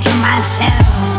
to myself.